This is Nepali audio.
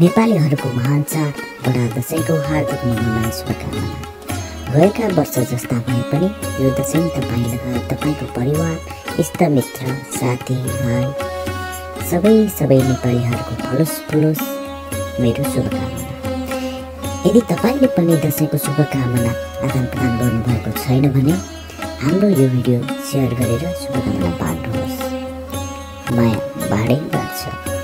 नेपालीहरूको महान चाड बडा दसैँको हार्दिक मङ्गलमय शुभकामना। गएका वर्ष जस्ता भए पनि यो दसैँ तपाईँ लगायत तपाईँको परिवार इष्टमित्र साथी भाइ सबै सबै नेपालीहरूको फलोस फुलोस मेरो शुभकामना। यदि तपाईँले पनि दसैँको शुभकामना आदान प्रदान गर्नुभएको छैन भने हाम्रो यो भिडियो सेयर गरेर शुभकामना बाँड्नुहोस्। माया बाँडै बाँड्छ।